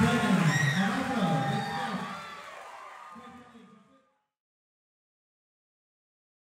Bennett.